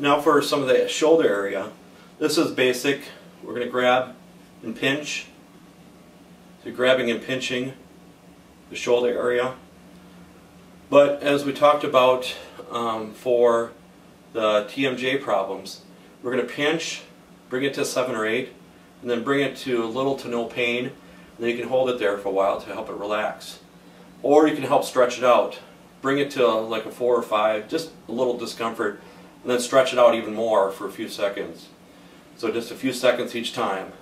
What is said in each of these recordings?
Now for some of the shoulder area. This is basic. We're going to grab and pinch. So grabbing and pinching the shoulder area. But as we talked about um, for the TMJ problems, we're going to pinch, bring it to 7 or 8, and then bring it to little to no pain, and then you can hold it there for a while to help it relax. Or you can help stretch it out. Bring it to like a 4 or 5, just a little discomfort, and then stretch it out even more for a few seconds. So just a few seconds each time.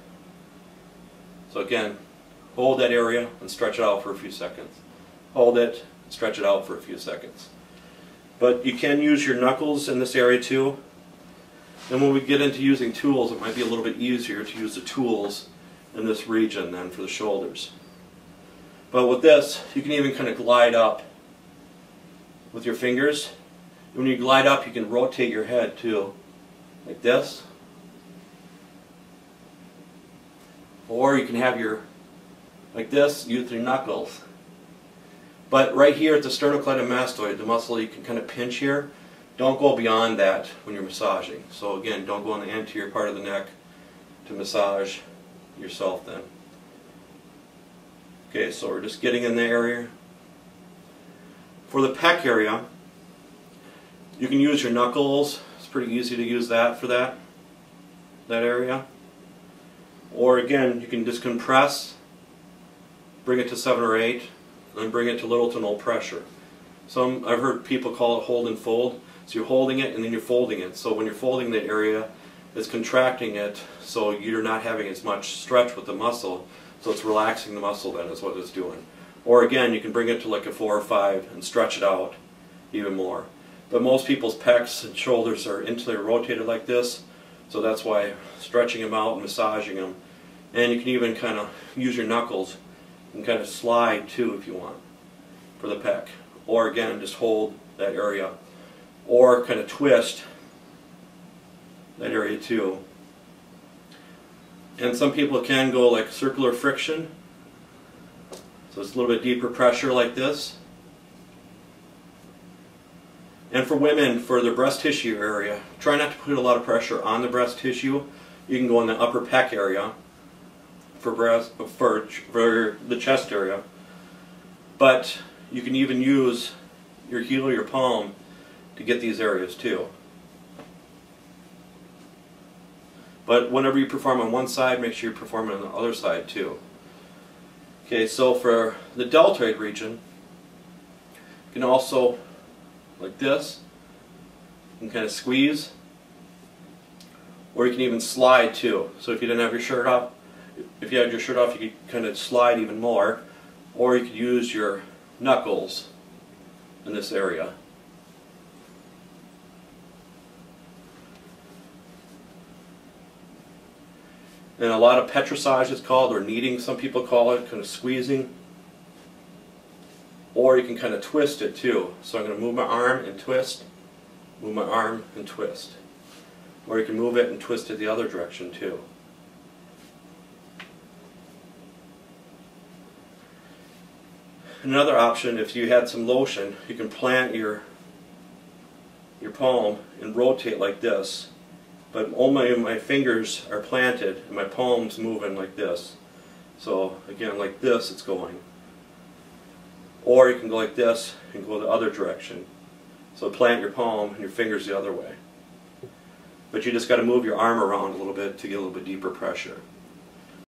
So again, hold that area and stretch it out for a few seconds. Hold it, stretch it out for a few seconds. But you can use your knuckles in this area too. And when we get into using tools, it might be a little bit easier to use the tools in this region than for the shoulders. But with this, you can even kind of glide up with your fingers. When you glide up, you can rotate your head too, like this. Or you can have your, like this, use your knuckles. But right here at the sternocleidomastoid, the muscle you can kind of pinch here, don't go beyond that when you're massaging. So again, don't go on the anterior part of the neck to massage yourself then. Okay, so we're just getting in the area. For the pec area, you can use your knuckles. It's pretty easy to use that for that, that area. Or again, you can just compress, bring it to 7 or 8, and bring it to little to no pressure. Some, I've heard people call it hold and fold. So you're holding it and then you're folding it. So when you're folding the area, it's contracting it so you're not having as much stretch with the muscle. So it's relaxing the muscle then is what it's doing. Or again, you can bring it to like a 4 or 5 and stretch it out even more. But most people's pecs and shoulders are internally rotated like this. So that's why stretching them out and massaging them. And you can even kind of use your knuckles and kind of slide too if you want for the pec. Or again, just hold that area or kind of twist that area too. And some people can go like circular friction. So it's a little bit deeper pressure like this. And for women, for the breast tissue area, try not to put a lot of pressure on the breast tissue. You can go in the upper pec area for breast for, for the chest area. But you can even use your heel or your palm to get these areas too. But whenever you perform on one side, make sure you perform on the other side too. Okay, so for the deltoid region, you can also, like this, can kind of squeeze, or you can even slide too. So if you didn't have your shirt off, if you had your shirt off, you could kind of slide even more, or you could use your knuckles in this area. And a lot of petrissage is called, or kneading, some people call it, kind of squeezing. Or you can kind of twist it too. So I'm going to move my arm and twist, move my arm and twist. Or you can move it and twist it the other direction too. Another option, if you had some lotion, you can plant your your palm and rotate like this but all my, my fingers are planted and my palm's moving like this. So again, like this it's going. Or you can go like this and go the other direction. So plant your palm and your fingers the other way. But you just got to move your arm around a little bit to get a little bit deeper pressure.